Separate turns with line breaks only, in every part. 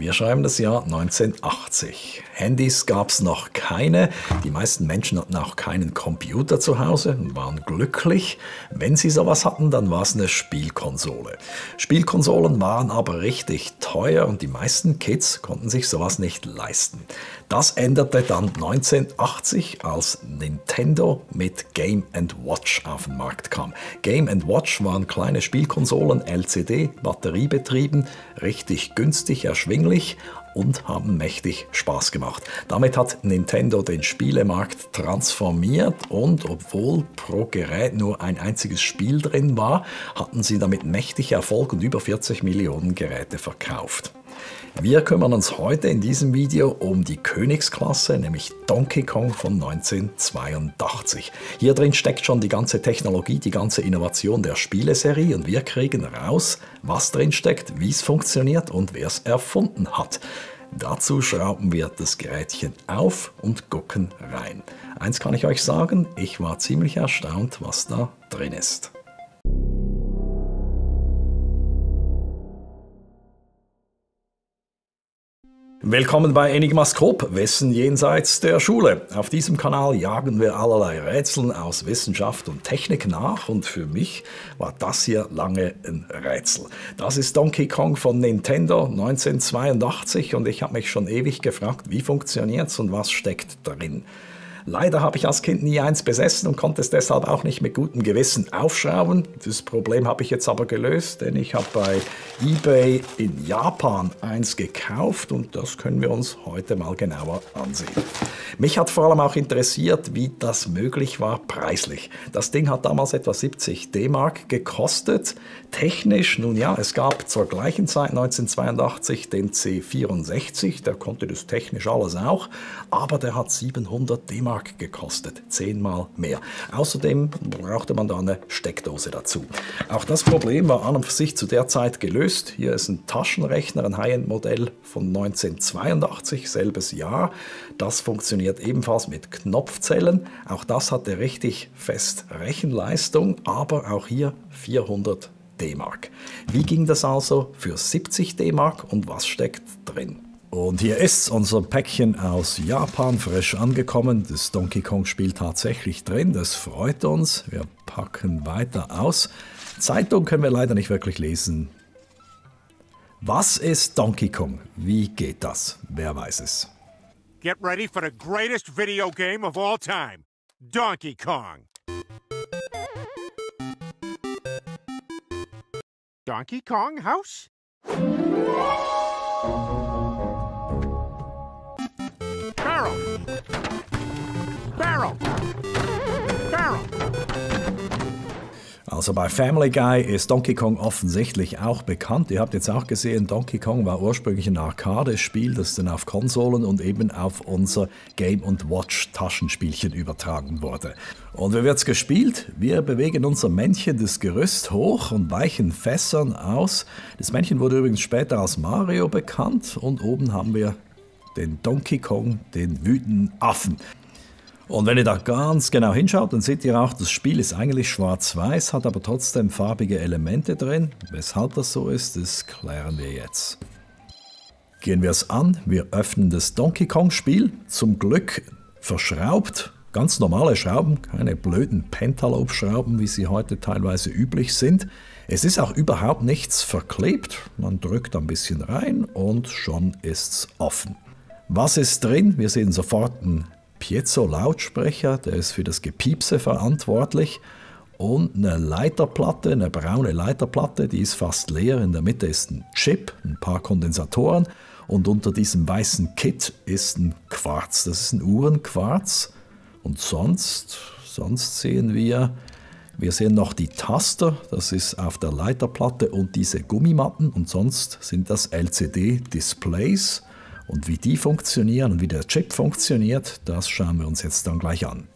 Wir schreiben das Jahr 1980. Handys gab es noch keine. Die meisten Menschen hatten auch keinen Computer zu Hause und waren glücklich. Wenn sie sowas hatten, dann war es eine Spielkonsole. Spielkonsolen waren aber richtig teuer und die meisten Kids konnten sich sowas nicht leisten. Das änderte dann 1980, als Nintendo mit Game Watch auf den Markt kam. Game Watch waren kleine Spielkonsolen, LCD, batteriebetrieben, richtig günstig, erschwinglich und haben mächtig Spaß gemacht. Damit hat Nintendo den Spielemarkt transformiert und obwohl pro Gerät nur ein einziges Spiel drin war, hatten sie damit mächtig Erfolg und über 40 Millionen Geräte verkauft. Wir kümmern uns heute in diesem Video um die Königsklasse, nämlich Donkey Kong von 1982. Hier drin steckt schon die ganze Technologie, die ganze Innovation der Spieleserie und wir kriegen raus, was drin steckt, wie es funktioniert und wer es erfunden hat. Dazu schrauben wir das Gerätchen auf und gucken rein. Eins kann ich euch sagen, ich war ziemlich erstaunt, was da drin ist. Willkommen bei Enigmaskop, Wissen jenseits der Schule. Auf diesem Kanal jagen wir allerlei Rätseln aus Wissenschaft und Technik nach und für mich war das hier lange ein Rätsel. Das ist Donkey Kong von Nintendo 1982 und ich habe mich schon ewig gefragt, wie funktioniert's und was steckt drin. Leider habe ich als Kind nie eins besessen und konnte es deshalb auch nicht mit gutem Gewissen aufschrauben. Das Problem habe ich jetzt aber gelöst, denn ich habe bei eBay in Japan eins gekauft und das können wir uns heute mal genauer ansehen. Mich hat vor allem auch interessiert, wie das möglich war preislich. Das Ding hat damals etwa 70 D-Mark gekostet. Technisch, nun ja, es gab zur gleichen Zeit 1982 den C64, der konnte das technisch alles auch, aber der hat 700 D-Mark gekostet, zehnmal mehr. Außerdem brauchte man da eine Steckdose dazu. Auch das Problem war an und für sich zu der Zeit gelöst. Hier ist ein Taschenrechner, ein High-End-Modell von 1982, selbes Jahr. Das funktioniert ebenfalls mit Knopfzellen. Auch das hatte richtig fest Rechenleistung, aber auch hier 400 D-Mark. Wie ging das also für 70 D-Mark und was steckt drin? Und hier ist unser Päckchen aus Japan frisch angekommen. Das Donkey Kong Spiel tatsächlich drin. Das freut uns. Wir packen weiter aus. Zeitung können wir leider nicht wirklich lesen. Was ist Donkey Kong? Wie geht das? Wer weiß es? Get ready for the greatest video game of all time. Donkey Kong. Donkey Kong House? Also bei Family Guy ist Donkey Kong offensichtlich auch bekannt. Ihr habt jetzt auch gesehen, Donkey Kong war ursprünglich ein Arcade-Spiel, das dann auf Konsolen und eben auf unser Game Watch Taschenspielchen übertragen wurde. Und wie wird's gespielt? Wir bewegen unser Männchen das Gerüst hoch und weichen Fässern aus. Das Männchen wurde übrigens später als Mario bekannt und oben haben wir den Donkey Kong, den wütenden Affen. Und wenn ihr da ganz genau hinschaut, dann seht ihr auch, das Spiel ist eigentlich schwarz-weiß, hat aber trotzdem farbige Elemente drin. Weshalb das so ist, das klären wir jetzt. Gehen wir es an, wir öffnen das Donkey Kong Spiel, zum Glück verschraubt, ganz normale Schrauben, keine blöden Pentalope-Schrauben, wie sie heute teilweise üblich sind. Es ist auch überhaupt nichts verklebt, man drückt ein bisschen rein und schon ist es offen. Was ist drin? Wir sehen sofort einen Piezo-Lautsprecher, der ist für das Gepiepse verantwortlich. Und eine Leiterplatte, eine braune Leiterplatte, die ist fast leer. In der Mitte ist ein Chip, ein paar Kondensatoren. Und unter diesem weißen Kit ist ein Quarz. Das ist ein Uhrenquarz. Und sonst, sonst sehen wir, wir sehen noch die Taster. Das ist auf der Leiterplatte und diese Gummimatten. Und sonst sind das LCD-Displays. Und wie die funktionieren und wie der Chip funktioniert, das schauen wir uns jetzt dann gleich an.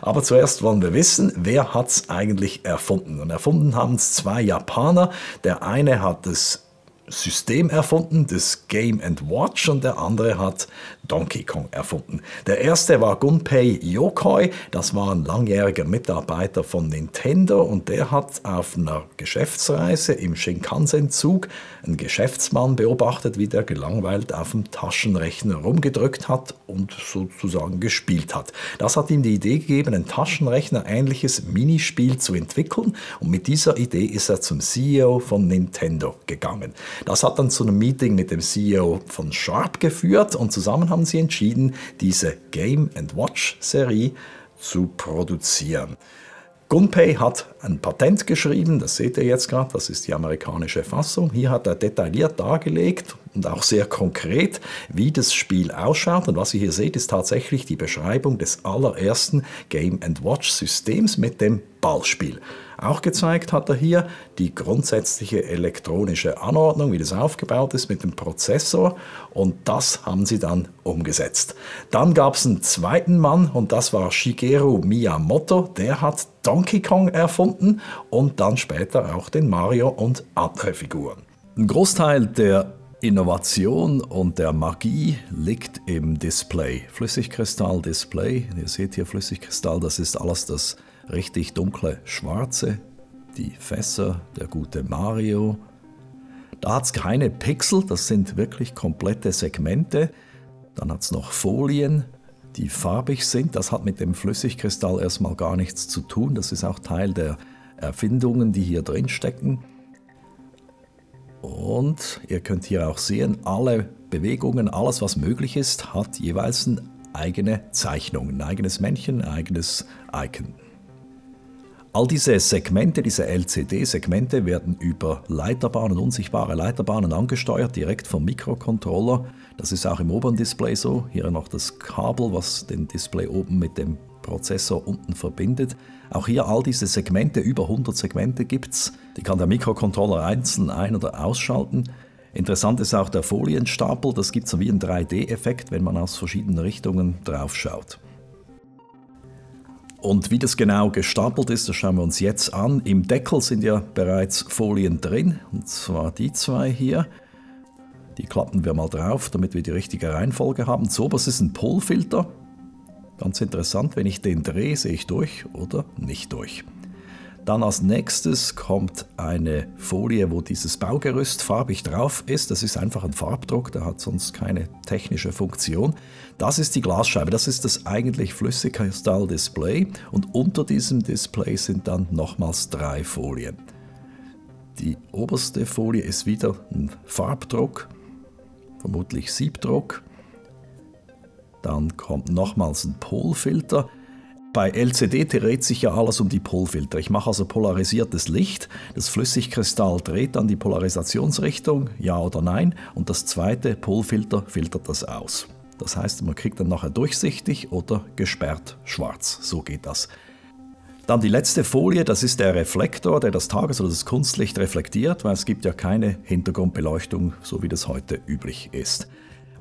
Aber zuerst wollen wir wissen, wer hat es eigentlich erfunden? Und erfunden haben es zwei Japaner. Der eine hat es System erfunden, das Game Watch, und der andere hat Donkey Kong erfunden. Der erste war Gunpei Yokoi, das war ein langjähriger Mitarbeiter von Nintendo und der hat auf einer Geschäftsreise im Shinkansen-Zug einen Geschäftsmann beobachtet, wie der gelangweilt auf dem Taschenrechner rumgedrückt hat und sozusagen gespielt hat. Das hat ihm die Idee gegeben, ein Taschenrechner-ähnliches Minispiel zu entwickeln und mit dieser Idee ist er zum CEO von Nintendo gegangen. Das hat dann zu einem Meeting mit dem CEO von Sharp geführt und zusammen haben sie entschieden, diese Game Watch Serie zu produzieren. Gunpei hat ein Patent geschrieben, das seht ihr jetzt gerade, das ist die amerikanische Fassung. Hier hat er detailliert dargelegt und auch sehr konkret, wie das Spiel ausschaut. Und was ihr hier seht, ist tatsächlich die Beschreibung des allerersten Game Watch Systems mit dem Ballspiel. Auch gezeigt hat er hier die grundsätzliche elektronische Anordnung, wie das aufgebaut ist mit dem Prozessor und das haben sie dann umgesetzt. Dann gab es einen zweiten Mann und das war Shigeru Miyamoto, der hat Donkey Kong erfunden und dann später auch den Mario und andere Figuren. Ein Großteil der Innovation und der Magie liegt im Display. Flüssigkristall-Display. Ihr seht hier Flüssigkristall, das ist alles das richtig dunkle schwarze, die Fässer, der gute Mario. Da hat es keine Pixel, das sind wirklich komplette Segmente. Dann hat es noch Folien, die farbig sind. Das hat mit dem Flüssigkristall erstmal gar nichts zu tun. Das ist auch Teil der Erfindungen, die hier drin stecken. Und ihr könnt hier auch sehen, alle Bewegungen, alles was möglich ist, hat jeweils eine eigene Zeichnung, ein eigenes Männchen, ein eigenes Icon. All diese Segmente, diese LCD-Segmente werden über Leiterbahnen, unsichtbare Leiterbahnen angesteuert, direkt vom Mikrocontroller. Das ist auch im oberen Display so. Hier noch das Kabel, was den Display oben mit dem Prozessor unten verbindet. Auch hier all diese Segmente, über 100 Segmente gibt es. Die kann der Mikrocontroller einzeln ein- oder ausschalten. Interessant ist auch der Folienstapel. Das gibt so wie einen 3D-Effekt, wenn man aus verschiedenen Richtungen drauf schaut. Und wie das genau gestapelt ist, das schauen wir uns jetzt an. Im Deckel sind ja bereits Folien drin, und zwar die zwei hier. Die klappen wir mal drauf, damit wir die richtige Reihenfolge haben. So, was ist ein Polfilter? Ganz interessant, wenn ich den drehe, sehe ich durch oder nicht durch. Dann als nächstes kommt eine Folie, wo dieses Baugerüst farbig drauf ist. Das ist einfach ein Farbdruck, der hat sonst keine technische Funktion. Das ist die Glasscheibe, das ist das eigentlich Flüssigkristall-Display und unter diesem Display sind dann nochmals drei Folien. Die oberste Folie ist wieder ein Farbdruck, vermutlich Siebdruck. Dann kommt nochmals ein Polfilter. Bei LCD dreht sich ja alles um die Polfilter. Ich mache also polarisiertes Licht. Das Flüssigkristall dreht dann die Polarisationsrichtung, ja oder nein. Und das zweite Polfilter filtert das aus. Das heißt, man kriegt dann nachher durchsichtig oder gesperrt schwarz. So geht das. Dann die letzte Folie, das ist der Reflektor, der das Tages- oder das Kunstlicht reflektiert, weil es gibt ja keine Hintergrundbeleuchtung, so wie das heute üblich ist.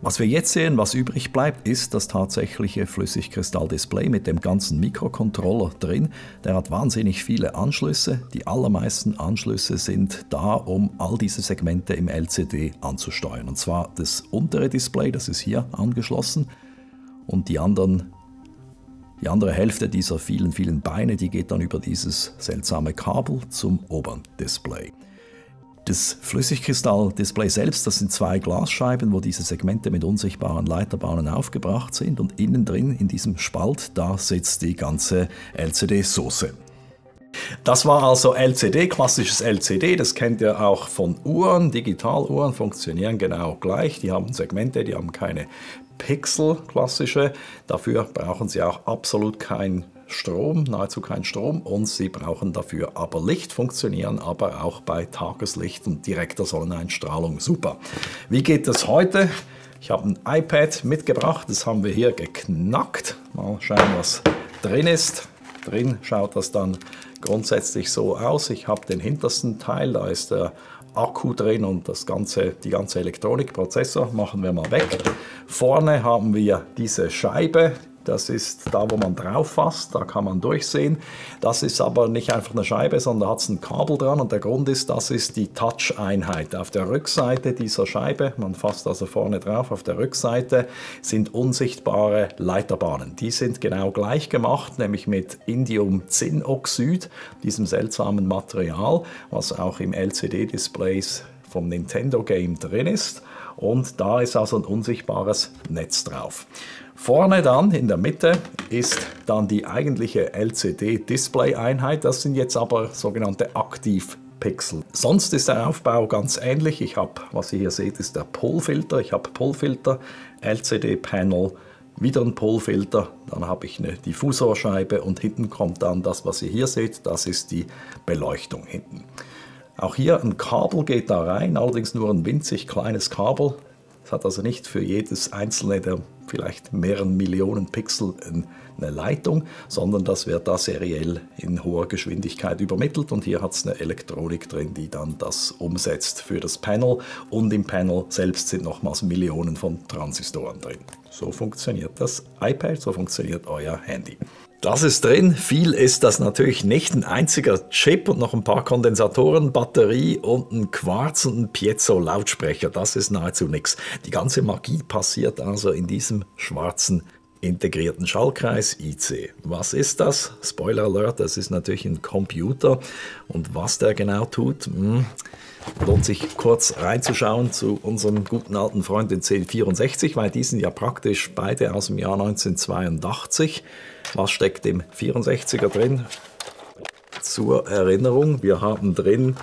Was wir jetzt sehen, was übrig bleibt, ist das tatsächliche Flüssigkristall-Display mit dem ganzen Mikrocontroller drin. Der hat wahnsinnig viele Anschlüsse. Die allermeisten Anschlüsse sind da, um all diese Segmente im LCD anzusteuern. Und zwar das untere Display, das ist hier angeschlossen, und die anderen die andere Hälfte dieser vielen, vielen Beine, die geht dann über dieses seltsame Kabel zum oberen Display. Das Flüssigkristall-Display selbst, das sind zwei Glasscheiben, wo diese Segmente mit unsichtbaren Leiterbahnen aufgebracht sind und innen drin in diesem Spalt, da sitzt die ganze LCD-Soße. Das war also LCD, klassisches LCD, das kennt ihr auch von Uhren. Digitaluhren funktionieren genau gleich, die haben Segmente, die haben keine Pixel, klassische. Dafür brauchen sie auch absolut kein Strom, nahezu kein Strom und sie brauchen dafür aber Licht, funktionieren aber auch bei Tageslicht und direkter Sonneneinstrahlung super. Wie geht das heute? Ich habe ein iPad mitgebracht, das haben wir hier geknackt. Mal schauen, was drin ist. Drin schaut das dann grundsätzlich so aus. Ich habe den hintersten Teil, da ist der Akku drin und das ganze, die ganze Elektronik, Prozessor machen wir mal weg. Vorne haben wir diese Scheibe, Das ist da, wo man drauf fasst, da kann man durchsehen. Das ist aber nicht einfach eine Scheibe, sondern da hat es ein Kabel dran und der Grund ist, das ist die Touch-Einheit. Auf der Rückseite dieser Scheibe, man fasst also vorne drauf, auf der Rückseite sind unsichtbare Leiterbahnen. Die sind genau gleich gemacht, nämlich mit Indium-Zinnoxid, diesem seltsamen Material, was auch im LCD-Displays vom Nintendo Game drin ist. Und da ist also ein unsichtbares Netz drauf. Vorne dann in der Mitte ist dann die eigentliche LCD-Display-Einheit. Das sind jetzt aber sogenannte Aktivpixel. Sonst ist der Aufbau ganz ähnlich. Ich habe, was ihr hier seht, ist der Pull-Filter. Ich habe Pull-Filter, LCD-Panel, wieder ein Pull-Filter, dann habe ich eine Diffusorscheibe und hinten kommt dann das, was ihr hier seht, das ist die Beleuchtung hinten. Auch hier ein Kabel geht da rein, allerdings nur ein winzig kleines Kabel. Es hat also nicht für jedes einzelne der vielleicht mehreren Millionen Pixel eine Leitung, sondern das wird da seriell in hoher Geschwindigkeit übermittelt und hier hat es eine Elektronik drin, die dann das umsetzt für das Panel und im Panel selbst sind nochmals Millionen von Transistoren drin. So funktioniert das iPad, so funktioniert euer Handy. Das ist drin. Viel ist das natürlich nicht. Ein einziger Chip und noch ein paar Kondensatoren, Batterie und ein Quarz und ein Piezo-Lautsprecher. Das ist nahezu nichts. Die ganze Magie passiert also in diesem schwarzen integrierten Schallkreis IC. Was ist das? Spoiler Alert, das ist natürlich ein Computer. Und was der genau tut, hm, lohnt sich kurz reinzuschauen zu unserem guten alten Freund den C64, weil die sind ja praktisch beide aus dem Jahr 1982. Was steckt im 64er drin? Zur Erinnerung, wir haben drin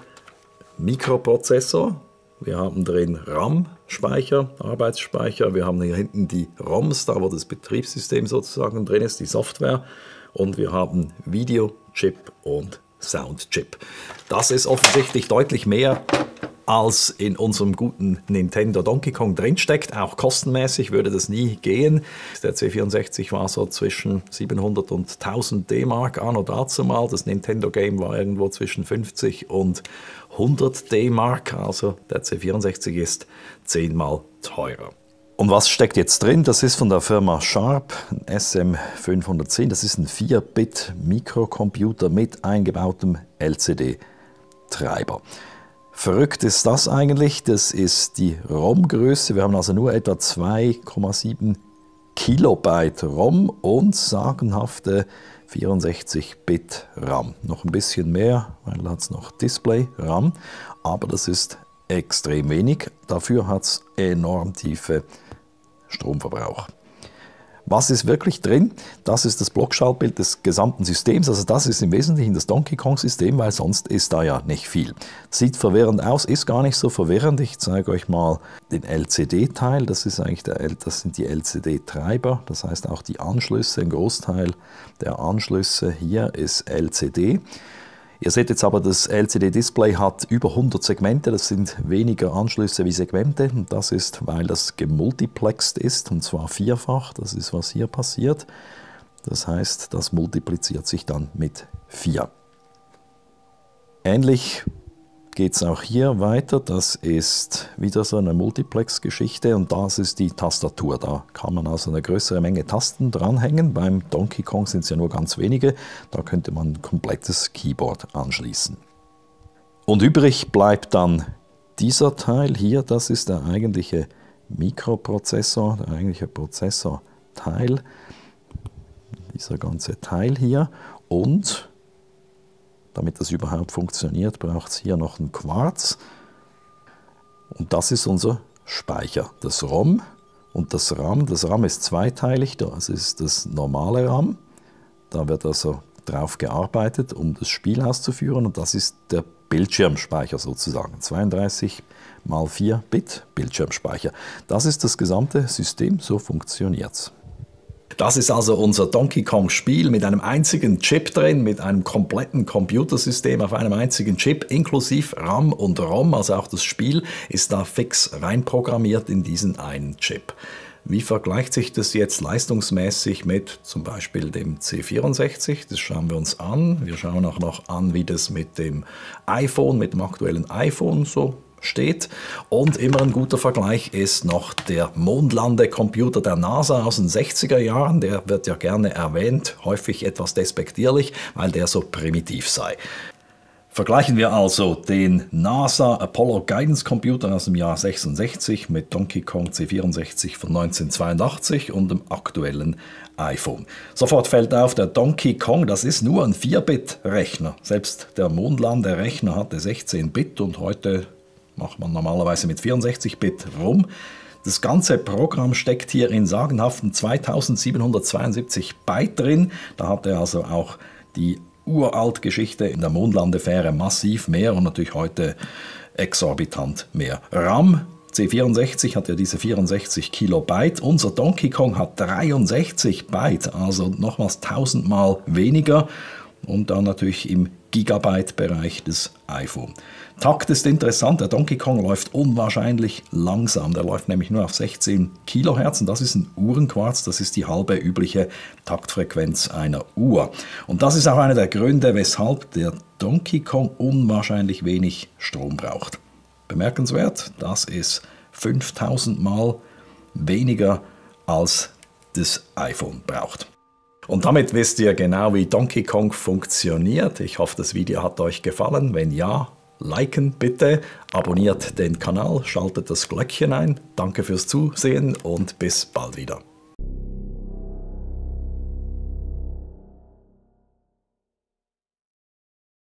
Mikroprozessor, wir haben drin RAM-Speicher, Arbeitsspeicher, wir haben hier hinten die ROMs, da wo das Betriebssystem sozusagen drin ist, die Software und wir haben Videochip und Soundchip. Das ist offensichtlich deutlich mehr als in unserem guten Nintendo Donkey Kong drinsteckt. Auch kostenmäßig würde das nie gehen. Der C64 war so zwischen 700 und 1000 D-Mark an und dazu mal. Das Nintendo Game war irgendwo zwischen 50 und 100 D-Mark. Also der C64 ist zehnmal teurer. Und was steckt jetzt drin? Das ist von der Firma Sharp, ein SM510. Das ist ein 4-Bit-Mikrocomputer mit eingebautem LCD-Treiber. Verrückt ist das eigentlich, das ist die ROM-Größe. Wir haben also nur etwa 2,7 Kilobyte ROM und sagenhafte 64-Bit RAM. Noch ein bisschen mehr, weil hat es noch Display-RAM, aber das ist extrem wenig. Dafür hat es enorm tiefe Stromverbrauch. Was ist wirklich drin? Das ist das Blockschaltbild des gesamten Systems. Also das ist im Wesentlichen das Donkey Kong-System, weil sonst ist da ja nicht viel. Sieht verwirrend aus, ist gar nicht so verwirrend. Ich zeige euch mal den LCD-Teil. Das, das sind die LCD-Treiber. Das heißt auch die Anschlüsse. Ein Großteil der Anschlüsse hier ist LCD. Ihr seht jetzt aber, das LCD-Display hat über 100 Segmente, das sind weniger Anschlüsse wie Segmente. Und das ist, weil das gemultiplext ist, und zwar vierfach. Das ist, was hier passiert. Das heißt, das multipliziert sich dann mit 4. Ähnlich geht es auch hier weiter. Das ist wieder so eine Multiplex-Geschichte und das ist die Tastatur. Da kann man also eine größere Menge Tasten dranhängen. Beim Donkey Kong sind es ja nur ganz wenige. Da könnte man ein komplettes Keyboard anschließen. Und übrig bleibt dann dieser Teil hier. Das ist der eigentliche Mikroprozessor, der eigentliche Prozessorteil. Dieser ganze Teil hier. Und damit das überhaupt funktioniert, braucht es hier noch ein Quarz. Und das ist unser Speicher, das ROM und das RAM. Das RAM ist zweiteilig, das ist das normale RAM. Da wird also drauf gearbeitet, um das Spiel auszuführen. Und das ist der Bildschirmspeicher sozusagen. 32 mal 4 Bit Bildschirmspeicher. Das ist das gesamte System, so funktioniert es. Das ist also unser Donkey Kong Spiel mit einem einzigen Chip drin, mit einem kompletten Computersystem auf einem einzigen Chip, inklusive RAM und ROM, also auch das Spiel ist da fix reinprogrammiert in diesen einen Chip. Wie vergleicht sich das jetzt leistungsmäßig mit zum Beispiel dem C64? Das schauen wir uns an. Wir schauen auch noch an, wie das mit dem iPhone, mit dem aktuellen iPhone so steht. Und immer ein guter Vergleich ist noch der Mondlandecomputer der NASA aus den 60er Jahren. Der wird ja gerne erwähnt, häufig etwas despektierlich, weil der so primitiv sei. Vergleichen wir also den NASA Apollo Guidance Computer aus dem Jahr 66 mit Donkey Kong C64 von 1982 und dem aktuellen iPhone. Sofort fällt auf, der Donkey Kong, das ist nur ein 4-Bit-Rechner. Selbst der Mondlander-Rechner hatte 16-Bit und heute macht man normalerweise mit 64-Bit rum. Das ganze Programm steckt hier in sagenhaften 2772 Byte drin. Da hat er also auch die Uraltgeschichte in der Mondlandefähre massiv mehr und natürlich heute exorbitant mehr. RAM C64 hat ja diese 64 Kilobyte. Unser Donkey Kong hat 63 Byte, also nochmals tausendmal weniger und dann natürlich im Gigabyte-Bereich des iPhone. Takt ist interessant, der Donkey Kong läuft unwahrscheinlich langsam. Der läuft nämlich nur auf 16 Kilohertz und das ist ein Uhrenquarz, das ist die halbe übliche Taktfrequenz einer Uhr. Und das ist auch einer der Gründe, weshalb der Donkey Kong unwahrscheinlich wenig Strom braucht. Bemerkenswert, das ist 5000 Mal weniger als das iPhone braucht. Und damit wisst ihr genau, wie Donkey Kong funktioniert. Ich hoffe, das Video hat euch gefallen. Wenn ja, liken bitte, abonniert den Kanal, schaltet das Glöckchen ein. Danke fürs Zusehen und bis bald wieder.